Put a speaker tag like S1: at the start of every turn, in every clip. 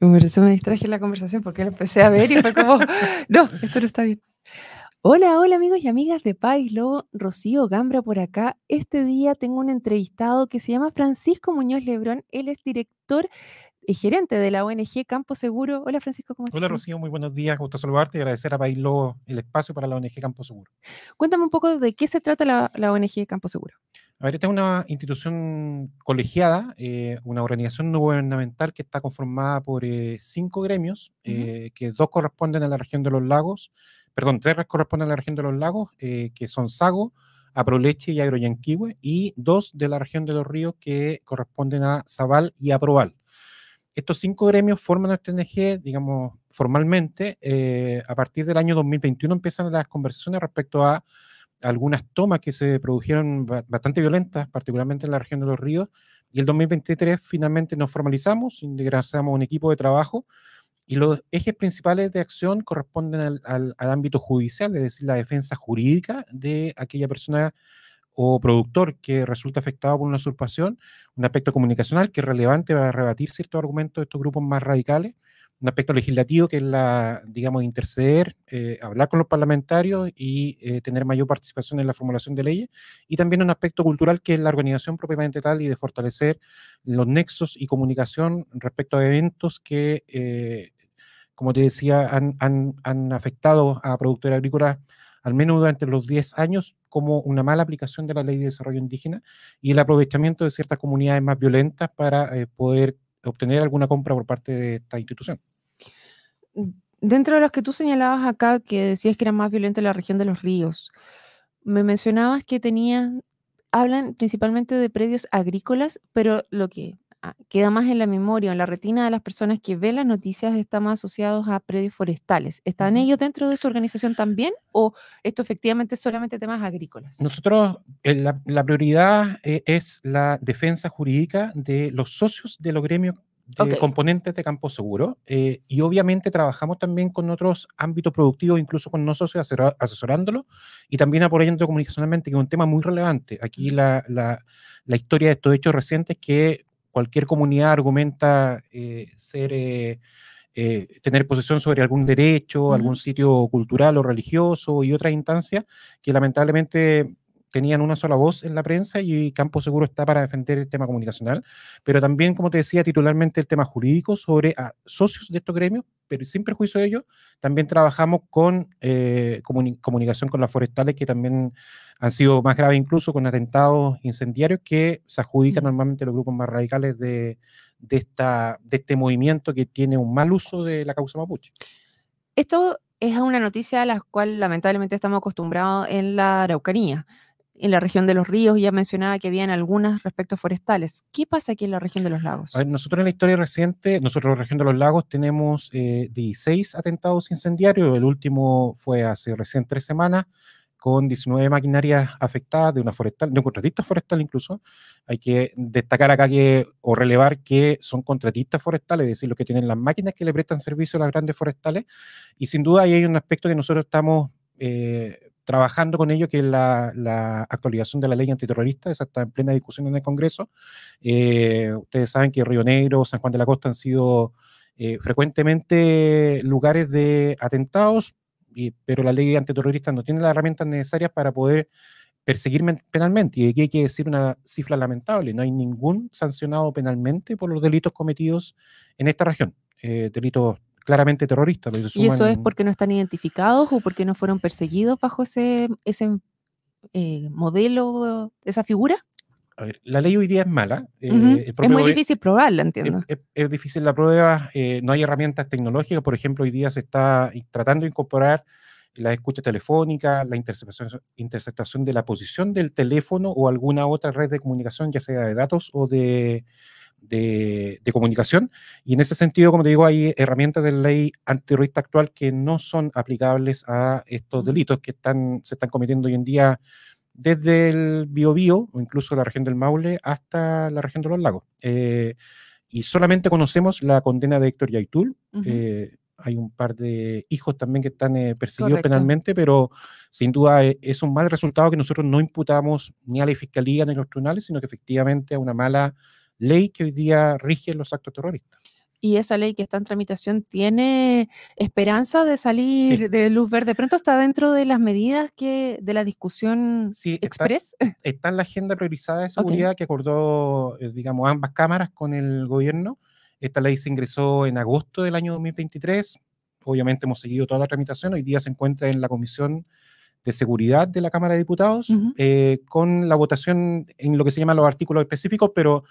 S1: Por eso me distraje en la conversación porque lo empecé a ver y fue como, no, esto no está bien. Hola, hola amigos y amigas de País Lobo, Rocío Gambra por acá. Este día tengo un entrevistado que se llama Francisco Muñoz Lebrón. Él es director y gerente de la ONG Campo Seguro. Hola Francisco, ¿cómo estás?
S2: Hola Rocío, muy buenos días. Gusto saludarte y agradecer a País Lobo el espacio para la ONG Campo Seguro.
S1: Cuéntame un poco de qué se trata la, la ONG Campo Seguro.
S2: A ver, esta es una institución colegiada, eh, una organización no gubernamental que está conformada por eh, cinco gremios, eh, que dos corresponden a la región de los lagos, perdón, tres corresponden a la región de los lagos, que son Sago, Aproleche y Agroyanquihue, y dos de la región de los ríos que corresponden a Zabal y Aprobal estos cinco gremios forman el TNG, digamos, formalmente. Eh, a partir del año 2021 empiezan las conversaciones respecto a algunas tomas que se produjeron bastante violentas, particularmente en la región de los ríos, y el 2023 finalmente nos formalizamos, ingresamos un equipo de trabajo, y los ejes principales de acción corresponden al, al ámbito judicial, es decir, la defensa jurídica de aquella persona o productor que resulta afectado por una usurpación, un aspecto comunicacional que es relevante para rebatir ciertos argumentos de estos grupos más radicales, un aspecto legislativo que es la, digamos, interceder, eh, hablar con los parlamentarios y eh, tener mayor participación en la formulación de leyes, y también un aspecto cultural que es la organización propiamente tal y de fortalecer los nexos y comunicación respecto a eventos que, eh, como te decía, han, han, han afectado a productores agrícolas al menos durante los 10 años, como una mala aplicación de la ley de desarrollo indígena y el aprovechamiento de ciertas comunidades más violentas para poder obtener alguna compra por parte de esta institución.
S1: Mm, dentro de los que tú señalabas acá, que decías que era más violenta la región de los ríos, me mencionabas que tenían, hablan principalmente de predios agrícolas, pero lo que queda más en la memoria, en la retina de las personas que ven las noticias, está más asociados a predios forestales. ¿Están ellos dentro de su organización también o esto efectivamente es solamente temas agrícolas?
S2: Nosotros, eh, la, prioridad eh, es la defensa jurídica de los socios de los gremios de componentes de campo seguro eh, y obviamente trabajamos también con otros ámbitos productivos, incluso con nosotros asesorándolo y también apoyando comunicacionalmente, que es un tema muy relevante. Aquí la, la, la historia de estos hechos recientes que cualquier comunidad argumenta eh, ser, eh, eh, tener posesión sobre algún derecho, algún sitio cultural o religioso y otras instancias que lamentablemente tenían una sola voz en la prensa y Campo Seguro está para defender el tema comunicacional, pero también, como te decía, titularmente el tema jurídico sobre a socios de estos gremios, pero sin perjuicio de ello, también trabajamos con eh, comunicación con las forestales que también han sido más graves incluso con atentados incendiarios que se adjudican normalmente los grupos más radicales de, de, esta, de este movimiento que tiene un mal uso de la causa mapuche.
S1: Esto es una noticia a la cual lamentablemente estamos acostumbrados en la Araucanía en la región de los ríos, ya mencionaba que habían algunas respecto forestales. ¿Qué pasa aquí en la región de los lagos?
S2: nosotros en la historia reciente, nosotros en la región de los lagos tenemos 16 eh, atentados incendiarios, el último fue hace recién tres semanas, con 19 maquinarias afectadas de una forestal, de un contratista forestal incluso. Hay que destacar acá que, o relevar que son contratistas forestales, es decir, los que tienen las máquinas que le prestan servicio a las grandes forestales, y sin duda ahí hay un aspecto que nosotros estamos... Eh, trabajando con ello, que es la, actualización de la ley antiterrorista, esa está en plena discusión en el Congreso. Eh, ustedes saben que Río Negro, San Juan de la Costa han sido eh, frecuentemente lugares de atentados, pero la ley antiterrorista no tiene las herramientas necesarias para poder perseguir penalmente. Y aquí hay que decir una cifra lamentable, no hay ningún sancionado penalmente por los delitos cometidos en esta región, eh, delitos claramente terroristas.
S1: ¿Y eso es porque no están identificados o porque no fueron perseguidos bajo ese, ese eh, modelo, esa figura?
S2: A ver, la ley hoy día es mala.
S1: Eh, es muy difícil probarla, entiendo.
S2: Es, difícil la prueba, eh, no hay herramientas tecnológicas. Por ejemplo, hoy día se está tratando de incorporar la escucha telefónica, la interceptación, interceptación de la posición del teléfono o alguna otra red de comunicación, ya sea de datos o de, de, comunicación. Y en ese sentido, como te digo, hay herramientas de ley antiterrorista actual que no son aplicables a estos delitos que están, se están cometiendo hoy en día desde el Biobío o incluso la región del Maule hasta la región de los lagos. Eh, y solamente conocemos la condena de Héctor Yaitul. Eh, hay un par de hijos también que están eh, perseguidos penalmente, pero sin duda es un mal resultado que nosotros no imputamos ni a la fiscalía ni a los tribunales, sino que efectivamente a una mala ley que hoy día rige los actos terroristas.
S1: y esa ley que está en tramitación tiene esperanza de salir de luz verde. Pronto está dentro de las medidas que de la discusión
S2: sí,
S1: express.
S2: Está, en la agenda priorizada de seguridad que acordó, eh, digamos, ambas cámaras con el gobierno. Esta ley se ingresó en agosto del año 2023. Obviamente hemos seguido toda la tramitación. Hoy día se encuentra en la Comisión de Seguridad de la Cámara de Diputados eh, con la votación en lo que se llaman los artículos específicos, pero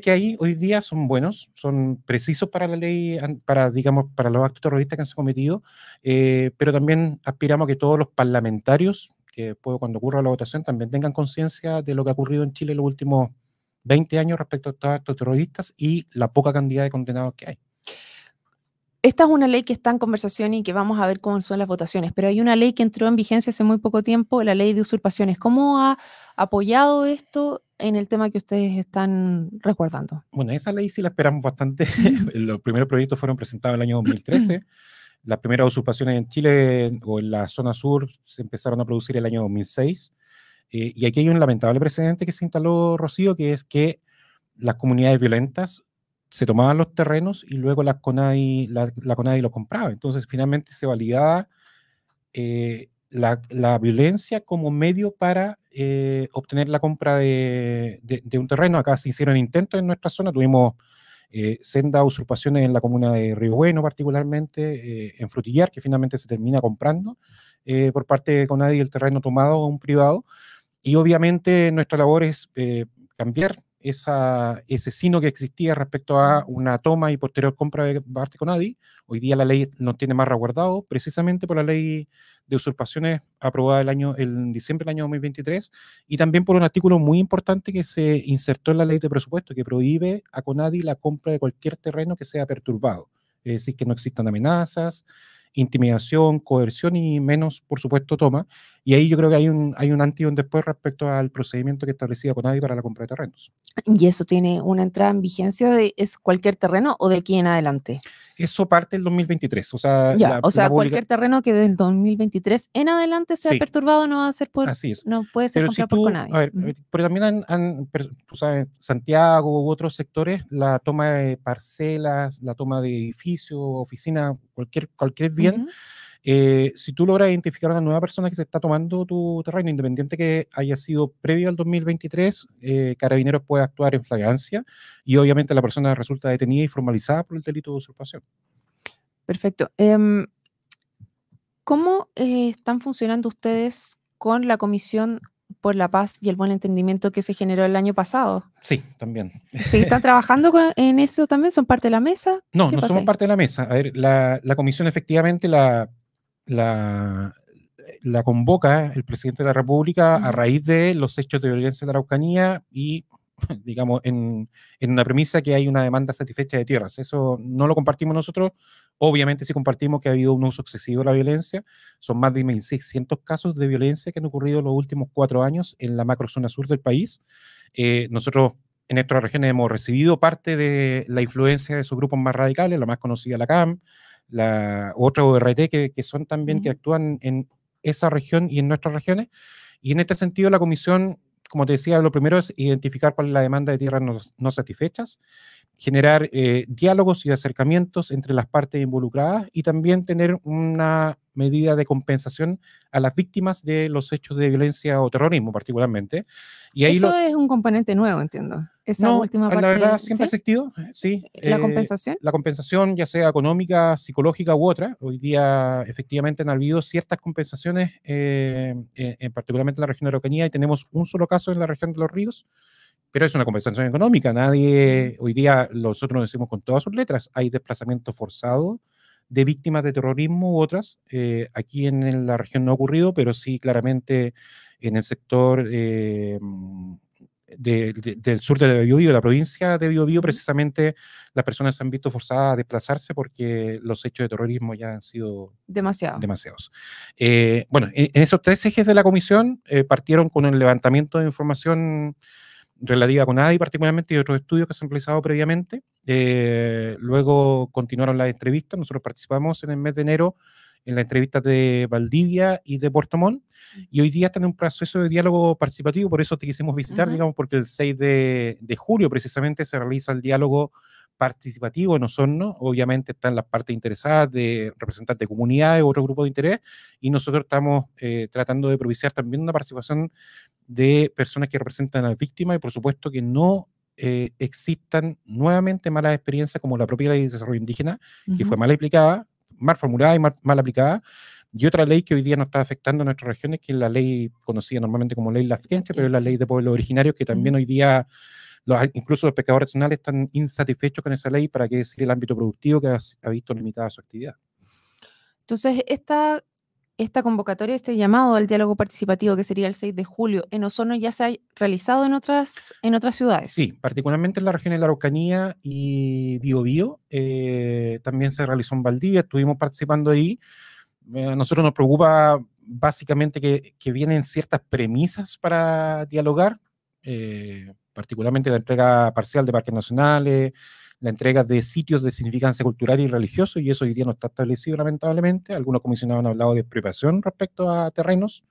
S2: que hay hoy día son buenos, son precisos para la ley, para, digamos, para los actos terroristas que han cometido, eh, pero también aspiramos a que todos los parlamentarios, que puedo, cuando ocurra la votación, también tengan conciencia de lo que ha ocurrido en Chile en los últimos 20 años respecto a estos actos terroristas y la poca cantidad de condenados que hay.
S1: Esta es una ley que está en conversación y que vamos a ver cómo son las votaciones, pero hay una ley que entró en vigencia hace muy poco tiempo, la ley de usurpaciones. ¿Cómo ha apoyado esto en el tema que ustedes están recordando?
S2: Bueno, esa ley sí la esperamos bastante. Los primeros proyectos fueron presentados en el año 2013. Las primeras usurpaciones en Chile o en la zona sur se empezaron a producir en el año 2006. Eh, y aquí hay un lamentable precedente que se instaló, Rocío, que es que las comunidades violentas se tomaban los terrenos y luego la CONADI, la, la CONADI lo compraba. Entonces, finalmente se validaba eh, la, violencia como medio para eh, obtener la compra de, un terreno. Acá se hicieron intentos en nuestra zona, tuvimos eh, sendas usurpaciones en la comuna de Río Bueno, particularmente, eh, en Frutillar, que finalmente se termina comprando por parte de Conadi el terreno tomado a un privado. Y obviamente nuestra labor es cambiar esa, ese sino que existía respecto a una toma y posterior compra de parte Conadi. Hoy día la ley no tiene más resguardado, precisamente por la ley de usurpaciones aprobada el año, en diciembre del año 2023, y también por un artículo muy importante que se insertó en la ley de presupuesto, que prohíbe a Conadi la compra de cualquier terreno que sea perturbado, es decir, que no existan amenazas, intimidación, coerción y menos, por supuesto, toma. Y ahí yo creo que hay un, hay un antes y un después respecto al procedimiento que establecía Conadi para la compra de terrenos.
S1: ¿Y eso tiene una entrada en vigencia de es cualquier terreno o de aquí en adelante?
S2: Eso parte del 2023. O sea,
S1: o sea cualquier terreno que desde el 2023 en adelante sea perturbado no va a ser por.
S2: Así es.
S1: No puede ser comprado por Conadi.
S2: A ver, pero también han, tú sabes, Santiago u otros sectores, la toma de parcelas, la toma de edificios, oficinas, cualquier, cualquier bien. Eh, si tú logras identificar a una nueva persona que se está tomando tu terreno, independiente que haya sido previo al 2023, eh, Carabineros puede actuar en flagrancia y obviamente la persona resulta detenida y formalizada por el delito de usurpación.
S1: Perfecto. Em, ¿Cómo eh, están funcionando ustedes con la Comisión por la Paz y el Buen Entendimiento que se generó el año pasado?
S2: Sí, también.
S1: ¿Sí están trabajando en eso también? ¿Son parte de la mesa?
S2: No, no somos parte de la mesa. A ver, la, la comisión efectivamente la la, la convoca el presidente de la República a raíz de los hechos de violencia en la Araucanía y, digamos, en, en, una premisa que hay una demanda satisfecha de tierras. Eso no lo compartimos nosotros. Obviamente sí compartimos que ha habido un uso excesivo de la violencia. Son más de 1.600 casos de violencia que han ocurrido en los últimos cuatro años en la macrozona sur del país. Eh, nosotros en nuestras regiones hemos recibido parte de la influencia de sus grupos más radicales, la más conocida la CAM, la otra ORT que, que son también que actúan en esa región y en nuestras regiones. Y en este sentido, la comisión, como te decía, lo primero es identificar cuál es la demanda de tierras no, satisfechas, generar eh, diálogos y acercamientos entre las partes involucradas y también tener una medida de compensación a las víctimas de los hechos de violencia o terrorismo particularmente.
S1: Y ahí Eso es un componente nuevo, entiendo. Esa última parte.
S2: La verdad, siempre ha existido, sí.
S1: ¿La eh, compensación?
S2: La compensación, ya sea económica, psicológica u otra. Hoy día, efectivamente, han habido ciertas compensaciones, eh, en, particularmente en la región de Araucanía, y tenemos un solo caso en la región de los ríos, pero es una compensación económica. Nadie, hoy día, nosotros lo decimos con todas sus letras, hay desplazamiento forzado de víctimas de terrorismo u otras. Eh, aquí en, la región no ha ocurrido, pero sí claramente en el sector eh, del sur de Biobío, de la provincia de Biobío, precisamente las personas se han visto forzadas a desplazarse porque los hechos de terrorismo ya han sido
S1: Demasiado.
S2: demasiados. Eh, bueno, en, esos tres ejes de la comisión partieron con el levantamiento de información relativa con ADI particularmente y otros estudios que se han realizado previamente. Eh, luego continuaron las entrevistas. Nosotros participamos en el mes de enero en las entrevistas de Valdivia y de Puerto Montt. Y hoy día están en un proceso de diálogo participativo, por eso te quisimos visitar, digamos, porque el 6 de, de, julio precisamente se realiza el diálogo participativo en Osorno, obviamente están las partes interesadas de representantes de comunidades, otro grupo de interés, y nosotros estamos eh, tratando de propiciar también una participación de personas que representan a las víctimas y por supuesto que no eh, existan nuevamente malas experiencias como la propia ley de desarrollo indígena, que fue mal aplicada, mal formulada y mal, aplicada, y otra ley que hoy día nos está afectando a nuestras regiones, que es la ley conocida normalmente como ley Lafkenche, pero es la ley de pueblos originarios, que también hoy día incluso los pescadores artesanales están insatisfechos con esa ley para que decir el ámbito productivo que ha, visto limitada su actividad.
S1: Entonces, esta, esta convocatoria, este llamado al diálogo participativo que sería el 6 de julio en Osorno ya se ha realizado en otras, en otras ciudades.
S2: Sí, particularmente en la región de la Araucanía y Biobío. Eh, también se realizó en Valdivia, estuvimos participando ahí. Eh, a nosotros nos preocupa básicamente que, que vienen ciertas premisas para dialogar. Eh, particularmente la entrega parcial de parques nacionales, la entrega de sitios de significancia cultural y religioso, y eso hoy día no está establecido lamentablemente. Algunos comisionados han hablado de privación respecto a terrenos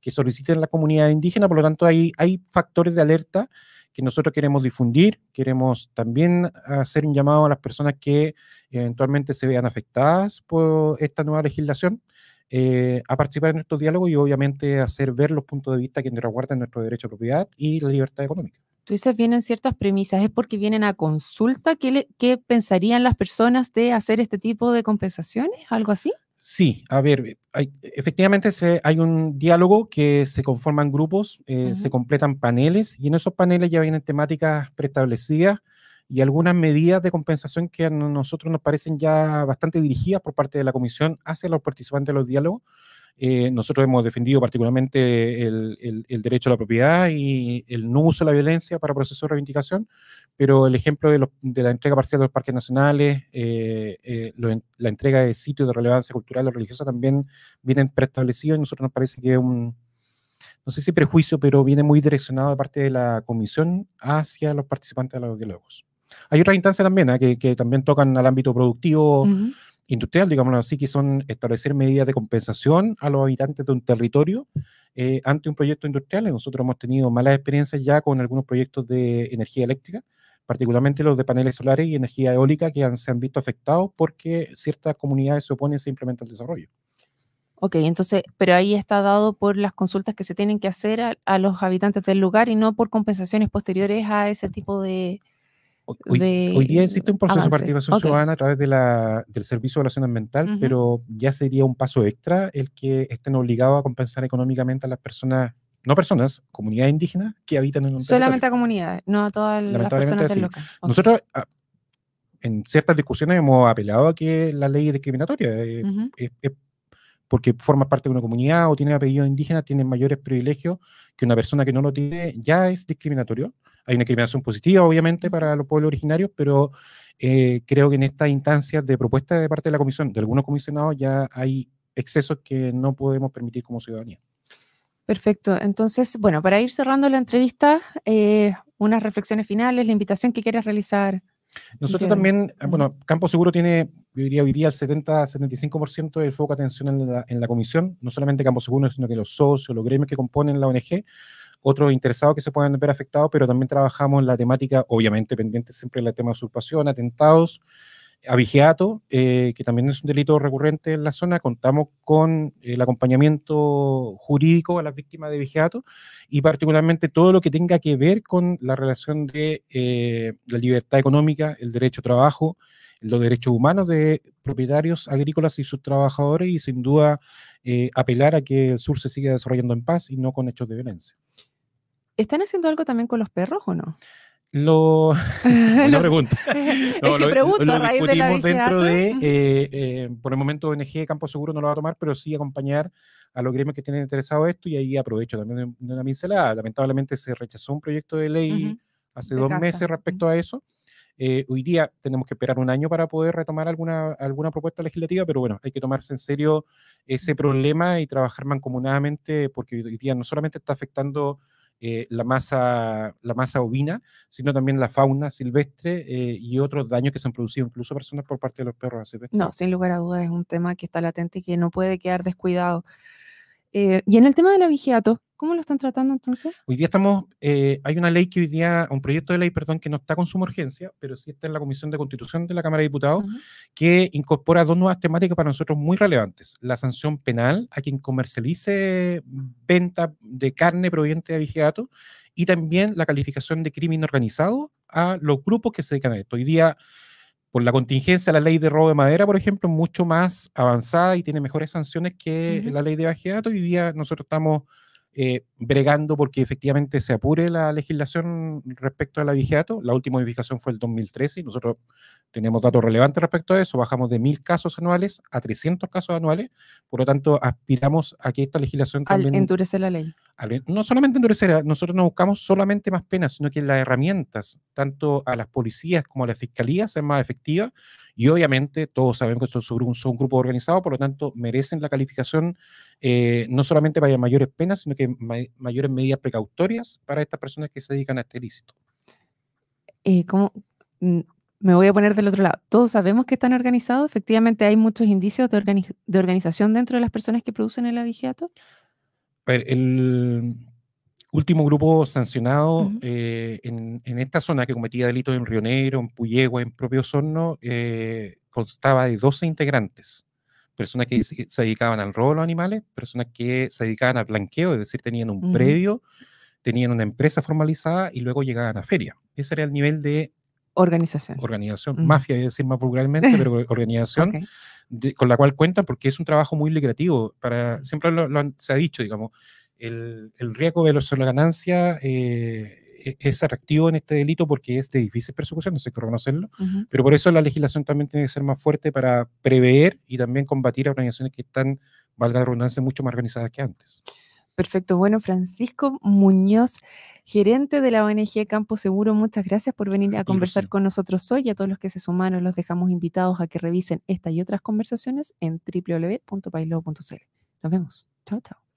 S2: que soliciten la comunidad indígena, por lo tanto hay, hay factores de alerta que nosotros queremos difundir, queremos también hacer un llamado a las personas que eventualmente se vean afectadas por esta nueva legislación, eh, a participar en estos diálogos y obviamente hacer ver los puntos de vista que resguardan nuestro derecho a propiedad y la libertad económica
S1: dices vienen ciertas premisas, ¿es porque vienen a consulta? ¿Qué, ¿Qué, pensarían las personas de hacer este tipo de compensaciones? ¿Algo así?
S2: Sí, a ver, efectivamente se, hay un diálogo que se conforman grupos, eh, se completan paneles y en esos paneles ya vienen temáticas preestablecidas y algunas medidas de compensación que a nosotros nos parecen ya bastante dirigidas por parte de la comisión hacia los participantes de los diálogos eh, nosotros hemos defendido particularmente el, derecho a la propiedad y el no uso de la violencia para procesos de reivindicación, pero el ejemplo de, la entrega parcial de los parques nacionales, eh, eh, la entrega de sitios de relevancia cultural o religiosa también vienen preestablecidos y nosotros nos parece que es un, no sé si prejuicio, pero viene muy direccionado de parte de la comisión hacia los participantes de los diálogos. Hay otras instancias también que, también tocan al ámbito productivo industrial, digámoslo así, que son establecer medidas de compensación a los habitantes de un territorio eh, ante un proyecto industrial. Nosotros hemos tenido malas experiencias ya con algunos proyectos de energía eléctrica, particularmente los de paneles solares y energía eólica, que se han visto afectados porque ciertas comunidades se oponen simplemente al desarrollo.
S1: Ok, entonces, pero ahí está dado por las consultas que se tienen que hacer a los habitantes del lugar y no por compensaciones posteriores a ese tipo de,
S2: Hoy, día existe un proceso de participación ciudadana a través de la, del Servicio de Evaluación Ambiental, pero ya sería un paso extra el que estén obligados a compensar económicamente a las personas, no personas, comunidades indígenas que habitan en un
S1: Solamente a comunidades, no a todas las personas del local.
S2: Nosotros ah, en ciertas discusiones hemos apelado a que la ley es discriminatoria, eh, porque forma parte de una comunidad o tiene apellido indígena, tiene mayores privilegios que una persona que no lo tiene, ya es discriminatorio. Hay una discriminación positiva, obviamente, para los pueblos originarios, pero eh, creo que en estas instancias de propuesta de parte de la comisión, de algunos comisionados, ya hay excesos que no podemos permitir como ciudadanía.
S1: Perfecto. Entonces, bueno, para ir cerrando la entrevista, eh, unas reflexiones finales, la invitación que quieras realizar.
S2: Nosotros también, eh, bueno, Campo Seguro tiene, yo diría hoy día, el 70-75% del foco de atención en la, en la, comisión, no solamente Campo Seguro, sino que los socios, los gremios que componen la ONG, otros interesados que se puedan ver afectados, pero también trabajamos en la temática, obviamente pendiente siempre del tema de usurpación, atentados, abigeato, eh, que también es un delito recurrente en la zona. Contamos con el acompañamiento jurídico a las víctimas de abigeato y particularmente todo lo que tenga que ver con la relación de eh, la libertad económica, el derecho a trabajo, los derechos humanos de propietarios agrícolas y sus trabajadores y sin duda eh, apelar a que el sur se siga desarrollando en paz y no con hechos de violencia.
S1: ¿Están haciendo algo también con los perros o no?
S2: Lo... Una pregunta.
S1: No, es que pregunto lo, a raíz de la
S2: dentro de, eh, eh, por el momento ONG Campo Seguro no lo va a tomar, pero sí acompañar a los gremios que tienen interesado esto y ahí aprovecho también de una pincelada. Lamentablemente se rechazó un proyecto de ley hace dos meses respecto a eso. Eh, hoy día tenemos que esperar un año para poder retomar alguna, alguna propuesta legislativa, pero bueno, hay que tomarse en serio ese problema y trabajar mancomunadamente porque hoy día no solamente está afectando eh, la, masa, la masa ovina, sino también la fauna silvestre eh, y otros daños que se han producido incluso personas por parte de los perros silvestres.
S1: No, sin lugar a dudas es un tema que está latente y que no puede quedar descuidado. Eh, y en el tema del abigeato, ¿cómo lo están tratando entonces?
S2: Hoy día estamos, eh, hay una ley que hoy día, un proyecto de ley, perdón, que no está con suma urgencia, pero sí está en la Comisión de Constitución de la Cámara de Diputados, que incorpora dos nuevas temáticas para nosotros muy relevantes. La sanción penal a quien comercialice venta de carne proveniente de abigeato y también la calificación de crimen organizado a los grupos que se dedican a esto. Hoy día, por la contingencia, la ley de robo de madera, por ejemplo, es mucho más avanzada y tiene mejores sanciones que la ley de abigeato. Hoy día nosotros estamos eh, bregando porque efectivamente se apure la legislación respecto al abigeato. La última modificación fue el 2013 y nosotros tenemos datos relevantes respecto a eso. Bajamos de 1.000 casos anuales a 300 casos anuales. Por lo tanto, aspiramos a que esta legislación
S1: Al
S2: también
S1: endurecer la ley.
S2: al- no solamente endurecer, nosotros no buscamos solamente más penas, sino que las herramientas, tanto a las policías como a las fiscalías, sean más efectivas. Y obviamente todos sabemos que estos son un, son un grupo organizado, por lo tanto merecen la calificación eh, no solamente para mayores penas, sino que ma- mayores medidas precautorias para estas personas que se dedican a este ilícito.
S1: Eh, ¿cómo? Mm, Me voy a poner del otro lado. Todos sabemos que están organizados. Efectivamente, hay muchos indicios de, organi- de organización dentro de las personas que producen el abigeato.
S2: El último grupo sancionado
S1: Ujú.
S2: eh, en, en esta zona que cometía delitos en Río Negro, en Puyehua, en propio Osorno, eh, constaba de 12 integrantes. Personas que se, se dedicaban al robo de los animales, personas que se dedicaban al blanqueo, es decir, tenían un
S1: Ujú.
S2: previo, tenían una empresa formalizada y luego llegaban a feria. Ese era el nivel de
S1: Organización.
S2: organización,
S1: Ujú.
S2: mafia, voy a decir más vulgarmente, pero organización
S1: Ok.
S2: de- con la cual cuentan porque es un trabajo muy lucrativo. Para, siempre lo, lo se ha dicho, digamos, el, el riesgo de la ganancia eh, e- es atractivo en este delito porque es de difícil persecución, no sé que reconocerlo, pero por eso la legislación también tiene que ser más fuerte para prever y también combatir a organizaciones que están, valga la redundancia, mucho más organizadas que antes.
S1: Perfecto. Bueno, Francisco Muñoz, gerente de la ONG Campo Seguro, muchas gracias por venir a conversar con nosotros hoy. Y a todos los que se sumaron, los dejamos invitados a que revisen esta y otras conversaciones en www.pailo.cl. Nos vemos. Chao, chao.